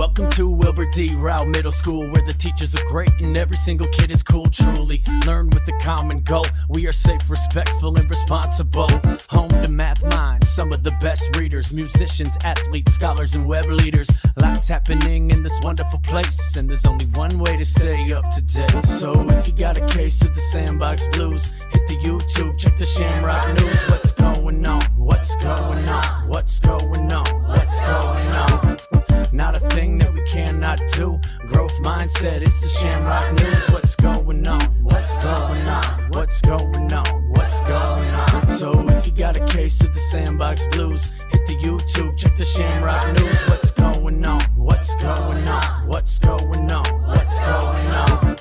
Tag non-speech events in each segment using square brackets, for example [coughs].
Welcome to Wilbur D. Rowe Middle School, where the teachers are great and every single kid is cool. Truly, learn with the common goal. We are safe, respectful, and responsible. Home to math minds, some of the best readers, musicians, athletes, scholars, and web leaders. Lots happening in this wonderful place, and there's only one way to stay up to date. So if you got a case of the sandbox blues, hit the YouTube, check the Shamrock News. What's going on? What's going on? What's going on? What's going on? Not a thing that we cannot do. Growth mindset, it's the Shamrock News. What's going on? What's going on? What's going on? What's going on? So if you got a case of the sandbox blues, hit the YouTube, check the Shamrock News. What's going on? What's going on? What's going on? What's going on?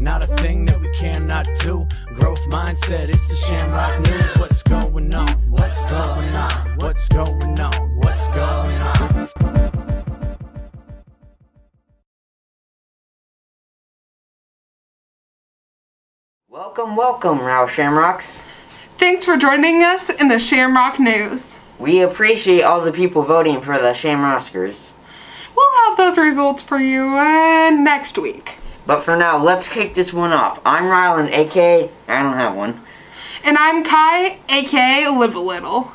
Not a thing that we cannot do. Growth mindset, it's the Shamrock News. What's going on? What's going on? What's going on? What's going on? Welcome, welcome, Rowe Shamrocks. Thanks for joining us in the Shamrock News. We appreciate all the people voting for the Shamrockers. We'll have those results for you uh, next week. But for now, let's kick this one off. I'm Rylan, aka I don't have one. And I'm Kai, aka Live a Little.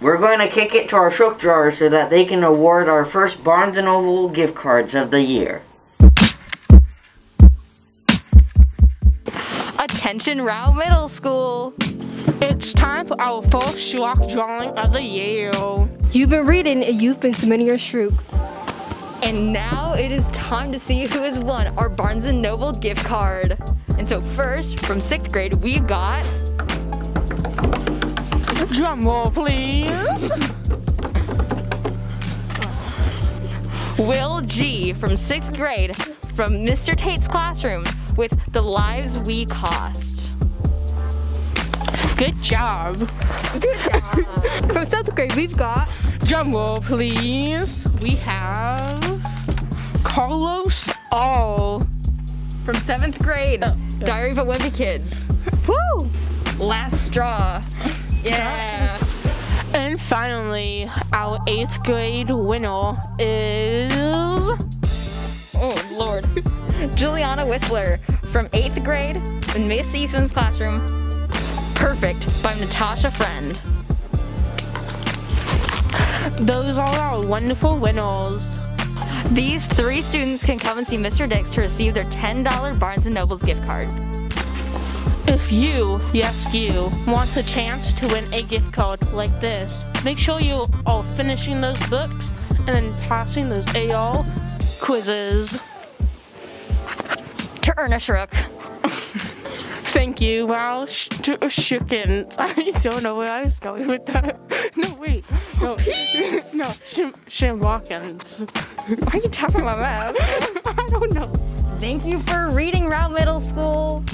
We're going to kick it to our shook drawer so that they can award our first Barnes & Noble gift cards of the year. Attention Rowe Middle School. It's time for our first shock drawing of the year. You've been reading and you've been submitting your shooks. And now it is time to see who has won our Barnes & Noble gift card. And so first, from sixth grade, we've got Drum roll, please. Will G from sixth grade from Mr. Tate's classroom with The Lives We Cost. Good job. Good job. From seventh grade, we've got Drum roll, please. We have Carlos All. From seventh grade, oh, Diary of a Wimpy Kid. Woo! Last Straw. Yeah. And finally, our eighth grade winner is Oh, Lord. Juliana Whistler from 8th grade in Miss Eastman's classroom. Perfect by Natasha Friend. those are our wonderful winners. These three students can come and see Mr. Dix to receive their $10 Barnes & Noble's gift card. If you, yes you, want a chance to win a gift card like this, make sure you are finishing those books and then passing those AR quizzes. Earn a. [laughs] Thank you. Wow, sh- oh, shooken. [laughs] I don't know where I was going with that. [laughs] No, wait. No, no, Shim- Shambakins. Why are you tapping my mouth? I don't know. Thank you for reading Round Middle School.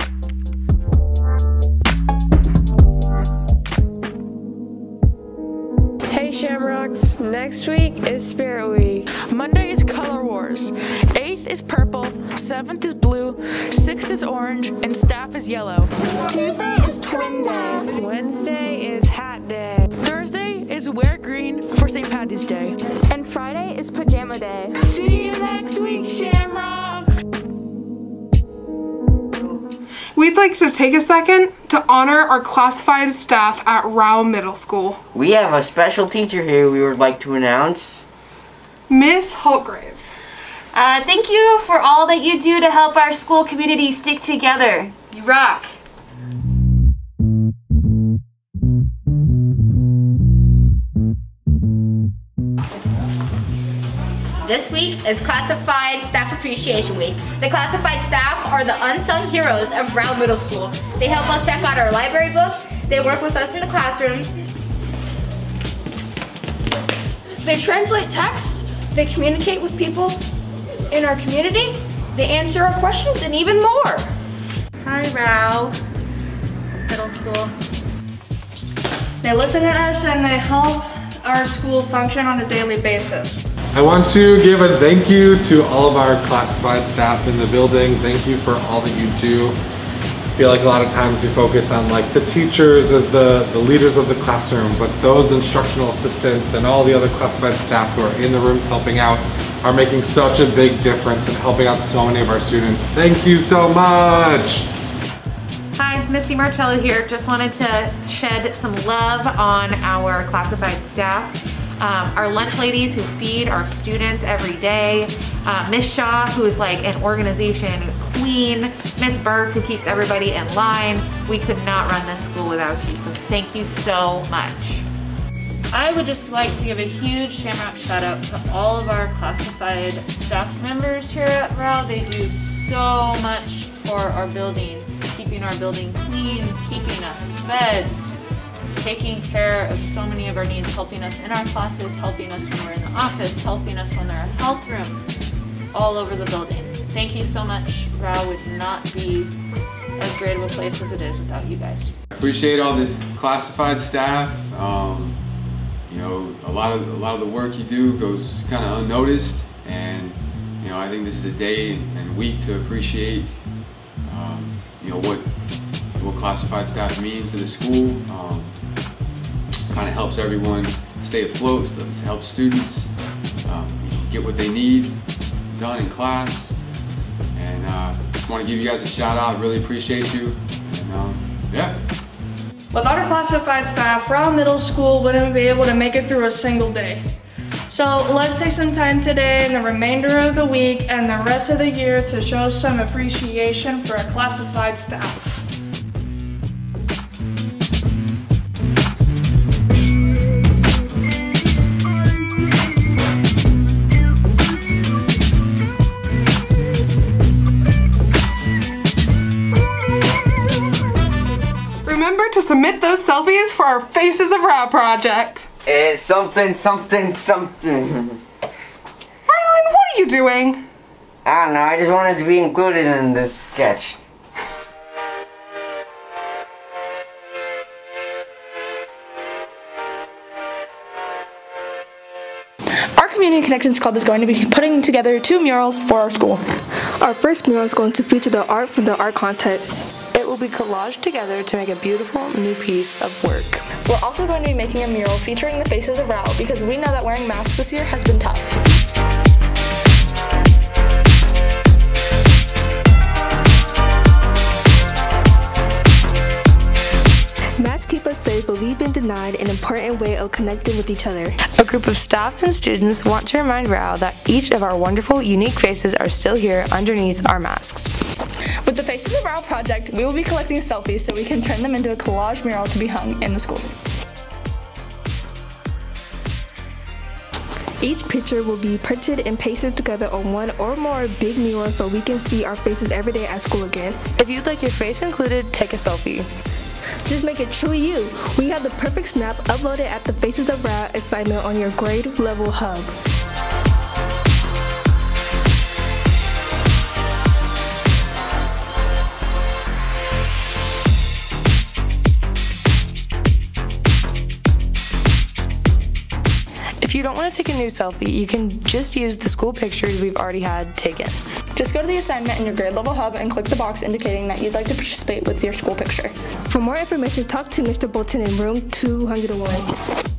Shamrocks, next week is Spirit Week. Monday is Color Wars. Eighth is purple. Seventh is blue. Sixth is orange. And staff is yellow. Tuesday is Twin Day. Wednesday is Hat Day. Thursday is wear green for St. Patty's Day. And Friday is Pajama Day. See you next week, Shamrocks! We'd like to take a second to honor our classified staff at Rowe Middle School. We have a special teacher here we would like to announce. Miss Holtgraves. Uh, thank you for all that you do to help our school community stick together. You rock. This week is Classified Staff Appreciation Week. The classified staff are the unsung heroes of Rowe Middle School. They help us check out our library books, they work with us in the classrooms, They translate text, they communicate with people in our community, they answer our questions, and even more. Hi, Rowe. Middle school. They listen to us and they help our school function on a daily basis. I want to give a thank you to all of our classified staff in the building. Thank you for all that you do. I feel like a lot of times we focus on like the teachers as the, the leaders of the classroom, but those instructional assistants and all the other classified staff who are in the rooms helping out are making such a big difference and helping out so many of our students. Thank you so much. Hi, Misty Marcello here. Just wanted to shed some love on our classified staff. Um, our lunch ladies who feed our students every day. Uh, Miss Shaw, who is like an organization queen. Miss Burke, who keeps everybody in line. We could not run this school without you, so thank you so much. I would just like to give a huge Shamrock shout out to all of our classified staff members here at Rowe. They do so much for our building, keeping our building clean, keeping us fed, taking care of so many of our needs, helping us in our classes, helping us when we're in the office, helping us when they're in health room, all over the building. Thank you so much. Rowe would not be as great of a place as it is without you guys. I appreciate all the classified staff. Um, you know, a lot of a lot of the work you do goes kind of unnoticed, and you know, I think this is a day and week to appreciate, um, you know, what what classified staff mean to the school. Um, kind of helps everyone stay afloat, to help students um, get what they need done in class. And uh, just want to give you guys a shout out. Really appreciate you. And um, yeah. Without our classified staff, Round Middle School wouldn't be able to make it through a single day. So let's take some time today and the remainder of the week and the rest of the year to show some appreciation for our classified staff. Submit those selfies for our Faces of Rowe project. It's something, something, something. [laughs] Rylan, what are you doing? I don't know, I just wanted to be included in this sketch. Our Community Connections Club is going to be putting together two murals for our school. Our first mural is going to feature the art from the art contest. Will be collaged together to make a beautiful new piece of work. We're also going to be making a mural featuring the faces of Rowe because we know that wearing masks this year has been tough. We've been denied an important way of connecting with each other. A group of staff and students want to remind Rowe that each of our wonderful, unique faces are still here underneath our masks. With the Faces of Rowe project, we will be collecting selfies so we can turn them into a collage mural to be hung in the school. Each picture will be printed and pasted together on one or more big murals so we can see our faces every day at school again. If you'd like your face included, take a selfie. Just make it truly you. We have the perfect snap uploaded at the Faces of Rad assignment on your grade level hub. You don't want to take a new selfie, you can just use the school pictures we've already had taken. Just go to the assignment in your grade level hub and click the box indicating that you'd like to participate with your school picture. For more information, talk to Mr. Bolton in room 201.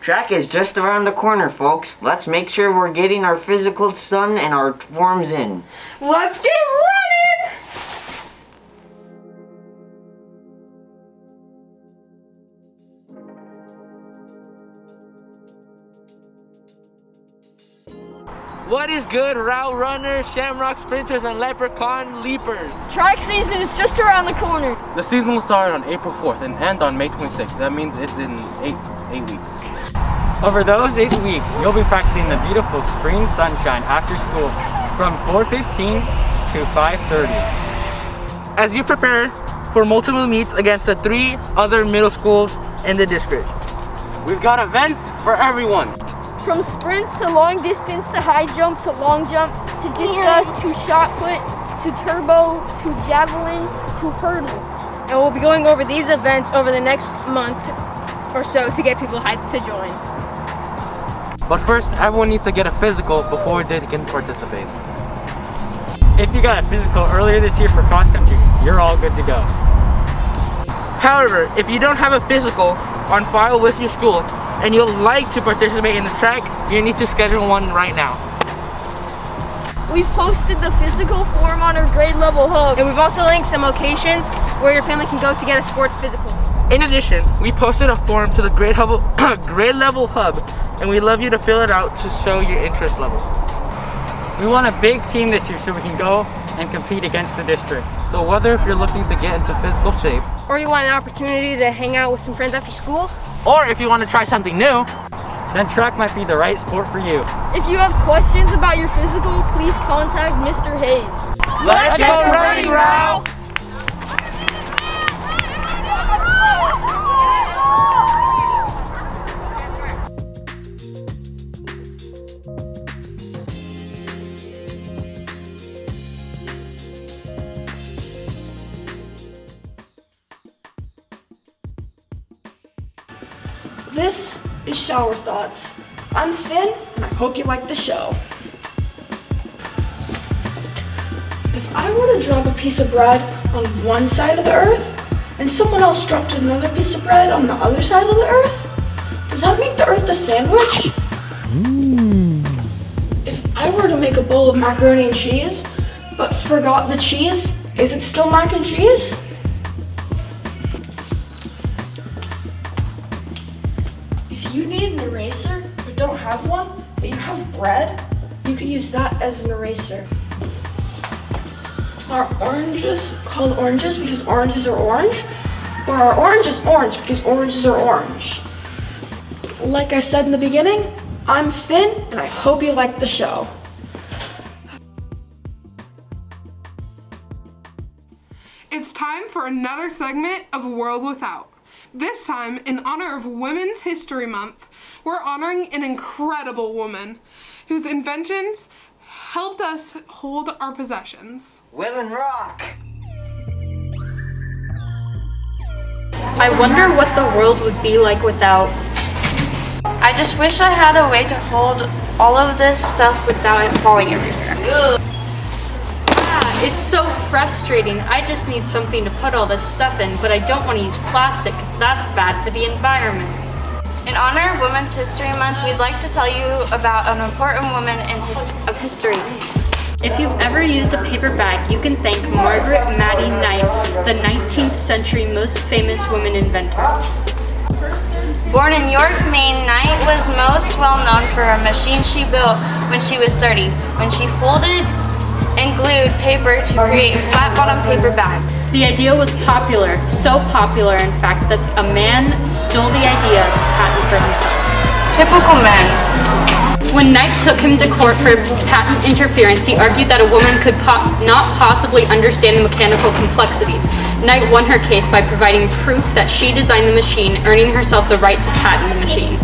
Track is just around the corner, folks. Let's make sure we're getting our physicals done and our forms in. Let's get What is good, route runners, shamrock sprinters, and leprechaun leapers? Track season is just around the corner. The season will start on April 4th and end on May 26th. That means it's in eight, eight weeks. Over those eight weeks, you'll be practicing the beautiful spring sunshine after school from 4.15 to 5.30. As you prepare for multiple meets against the three other middle schools in the district. We've got events for everyone. From sprints to long distance to high jump to long jump to discus to shot put to turbo to javelin to hurdle. And we'll be going over these events over the next month or so to get people hyped to join. But first, everyone needs to get a physical before they can participate. If you got a physical earlier this year for cross country, you're all good to go. However, if you don't have a physical on file with your school and you'd like to participate in the track, you need to schedule one right now. We've posted the physical form on our grade level hub. And we've also linked some locations where your family can go to get a sports physical. In addition, we posted a form to the grade, hub, [coughs] grade level hub and we'd love you to fill it out to show your interest level. We want a big team this year so we can go and compete against the district. So whether if you're looking to get into physical shape, or you want an opportunity to hang out with some friends after school, or if you want to try something new, then track might be the right sport for you. If you have questions about your physical, please contact Mr. Hayes. Let's, Let's get ready, Rowe! This is Shower Thoughts. I'm Finn, and I hope you like the show. If I were to drop a piece of bread on one side of the earth, and someone else dropped another piece of bread on the other side of the earth, does that make the earth a sandwich? Mm. If I were to make a bowl of macaroni and cheese, but forgot the cheese, is it still mac and cheese? Have one, but you have bread, you could use that as an eraser. Are oranges called oranges because oranges are orange? Or are oranges orange because oranges are orange? Like I said in the beginning, I'm Finn, and I hope you like the show. It's time for another segment of World Without. This time, in honor of Women's History Month, we're honoring an incredible woman whose inventions helped us hold our possessions. Women rock! I wonder what the world would be like without. I just wish I had a way to hold all of this stuff without it falling everywhere. It's so frustrating. I just need something to put all this stuff in, but I don't want to use plastic because that's bad for the environment. In honor of Women's History Month, we'd like to tell you about an important woman in his, of history. If you've ever used a paper bag, you can thank Margaret Mattie Knight, the 19th century most famous woman inventor. Born in York, Maine, Knight was most well known for a machine she built when she was 30, when she folded glued paper to create flat bottom paper bags. The idea was popular, so popular in fact that a man stole the idea to patent for himself. Typical men. When Knight took him to court for patent interference, he argued that a woman could po not possibly understand the mechanical complexities. Knight won her case by providing proof that she designed the machine, earning herself the right to patent the machine.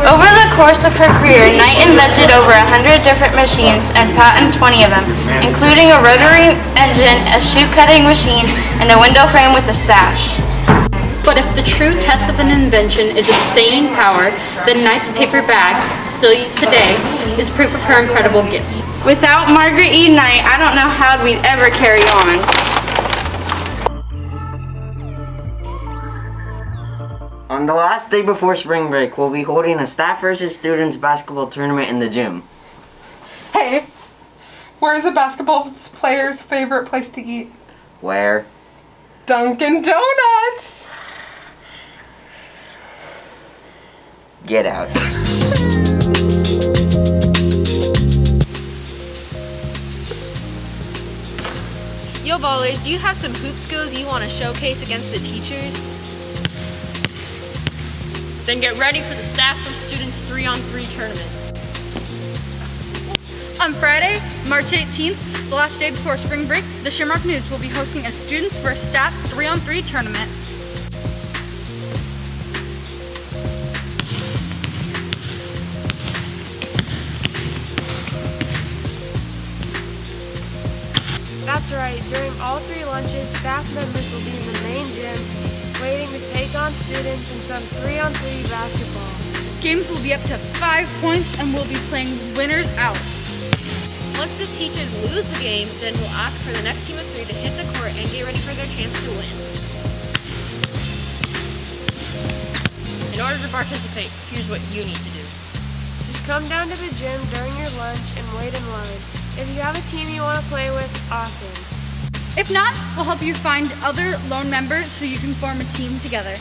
Over the course of her career, Knight invented over 100 different machines and patented 20 of them, including a rotary engine, a shoe cutting machine, and a window frame with a sash. But if the true test of an invention is its staying power, then Knight's paper bag, still used today, is proof of her incredible gifts. Without Margaret E. Knight, I don't know how we'd ever carry on. On the last day before spring break, we'll be holding a staff versus students basketball tournament in the gym. Hey, where's a basketball player's favorite place to eat? Where? Dunkin' Donuts! Get out. Yo, ballers, do you have some hoop skills you want to showcase against the teachers? Then get ready for the Staff and Students 3-on-3 tournament. On Friday, March 18th, the last day before spring break, the Shamrock News will be hosting a Students vs. Staff 3-on-3 tournament. That's right, during all three lunches, staff members will be in the main gym waiting to take on students in some three-on-three 3 basketball. Games will be up to five points and we'll be playing winners out. Once the teachers lose the game, then we'll ask for the next team of three to hit the court and get ready for their chance to win. In order to participate, here's what you need to do. Just come down to the gym during your lunch and wait in line. If you have a team you want to play with, awesome. If not, we'll help you find other lone members so you can form a team together.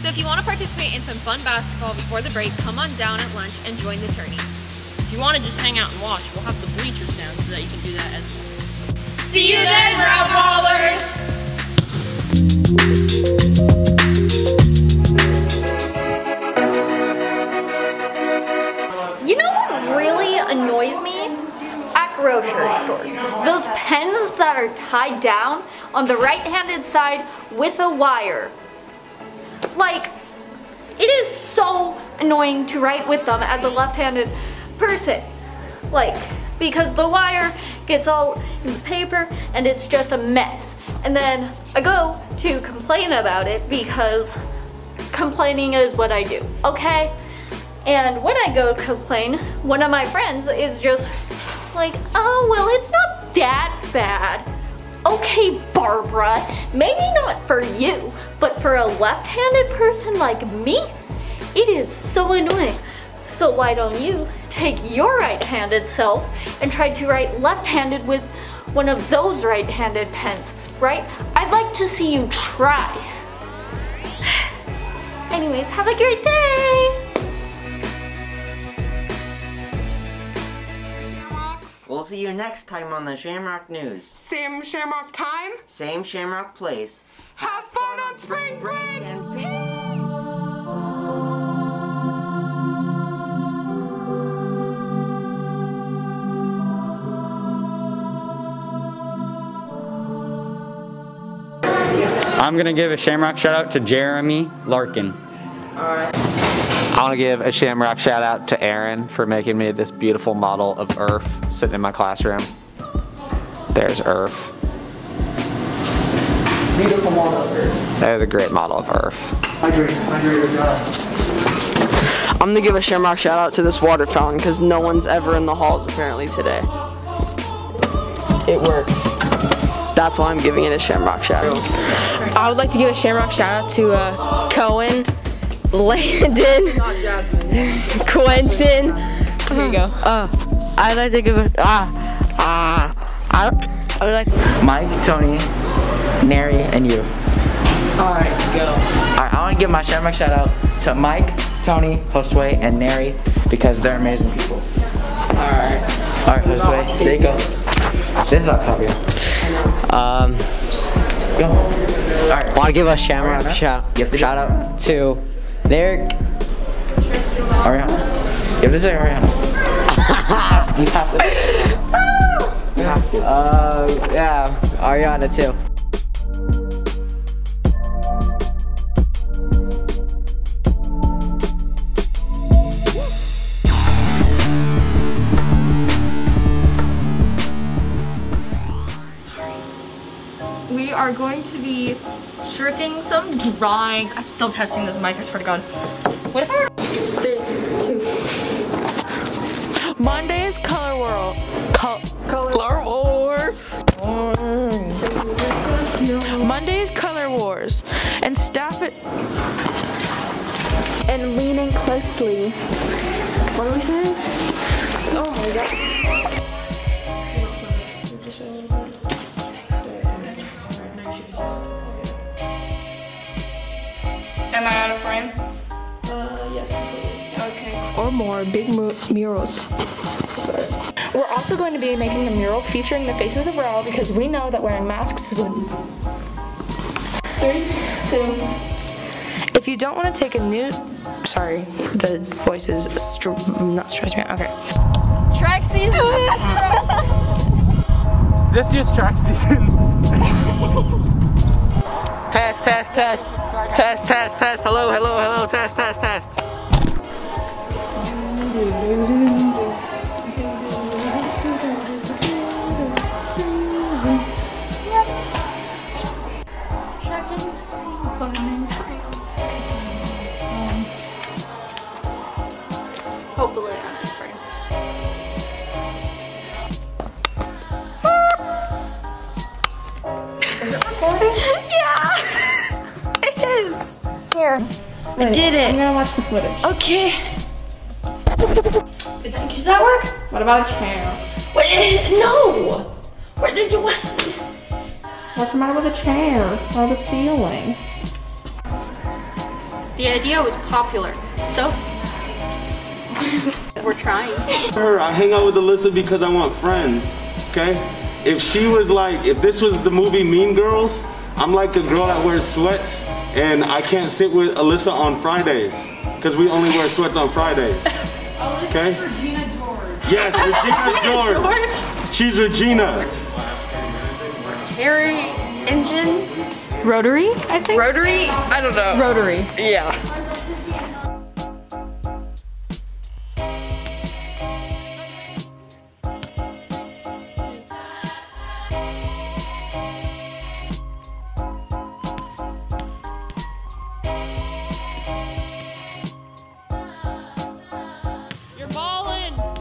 So if you want to participate in some fun basketball before the break, come on down at lunch and join the tourney. If you want to just hang out and watch, we'll have the bleachers down so that you can do that as well. See you then, Route Ballers! You know what really annoys me? Grocery stores. Those pens that are tied down on the right-handed side with a wire. Like, it is so annoying to write with them as a left-handed person. Like, because the wire gets all in the paper and it's just a mess. And then I go to complain about it because complaining is what I do, okay? And when I go to complain, one of my friends is just like, oh, well, it's not that bad. Okay, Barbara, maybe not for you, but for a left-handed person like me, it is so annoying. So why don't you take your right-handed self and try to write left-handed with one of those right-handed pens, right? I'd like to see you try. [sighs] Anyways, have a great day! We'll see you next time on the Shamrock News. Same Shamrock time. Same Shamrock place. Have fun on spring break! I'm gonna give a Shamrock shout out to Jeremy Larkin. Alright. I want to give a Shamrock shout out to Aaron for making me this beautiful model of Earth sitting in my classroom. There's Earth. Beautiful model of Earth. That is a great model of Earth. Hydrate, hydrate, job. I'm gonna give a Shamrock shout out to this water fountain because no one's ever in the halls apparently today. It works. That's why I'm giving it a Shamrock shout out. I would like to give a Shamrock shout out to uh, Cohen, Landon, [laughs] Not Jasmine. Quentin. Here you go. Uh, I'd like to give a ah ah. I, I would like Mike, Tony, Neri, and you. Alright, go. Alright, I want to give my Shamrock shout out to Mike, Tony, Josue, and Neri because they're amazing people. Alright. Alright, Josue, there you go. This is Octavia. Um, Go. I want to give a Shamrock Ariana? shout, You have to shout out to Lyric. Ariana. Give this to Ariana. [laughs] you have to. You have to. Uh, yeah, Ariana too. Are going to be shirking some drawing. I'm still testing this mic, I swear to God. What if I Monday's Color World. Col color Wars. Mm. Monday's Color Wars. And staff it. And leaning closely. What are we saying? Oh my god. Or more big mu- murals. We're also going to be making a mural featuring the faces of Raoul because we know that wearing masks is a. Three, two. If you don't want to take a new. Sorry, the voice is str- not stressing me out. Okay. Track season. [laughs] This year's track season. [laughs] test, test, test. Test, test, test. Hello, hello, hello. Test, test, test. Hopefully not in. Is it recording? yeah. [laughs] It is here. I did it. I'm gonna watch the footage. Okay. What about a chair? Wait, no. Where did you? What? What's the matter with a chair or the ceiling? The idea was popular, so [laughs] we're trying. her. I hang out with Alyssa because I want friends. Okay? If she was like, if this was the movie Mean Girls, I'm like a girl that wears sweats and I can't sit with Alyssa on Fridays because we only wear sweats on Fridays. [laughs] Okay? Regina George. Yes, Regina [laughs] George. She's Regina. Terry engine. Rotary, I think. Rotary? I don't know. Rotary. Yeah.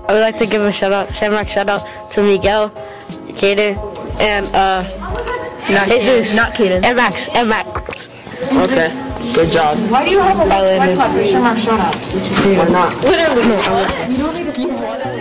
I would like to give a shout out, Shamrock shout out to Miguel, Kaden, and uh, Not Jesus, Kaden, not Kaden. and Max, and Max. Okay, good job. Why do you have a I sweat landed. club for Shamrock shoutouts? Why not? Literally. No,